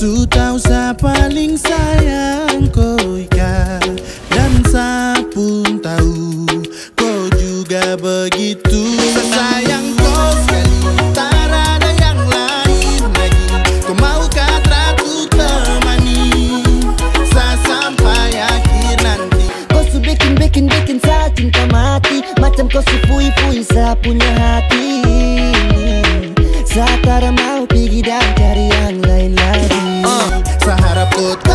Su tahu sa paling sayang kau Ika Dan sa pun tahu kau juga begitu. Sayang kau sekali tak ada yang lain lagi. Kau mau kata tu temani? Sa sampai akhir nanti. Kau bikin bikin bikin sa cinta mati. Macam kau su fui fui sa punya год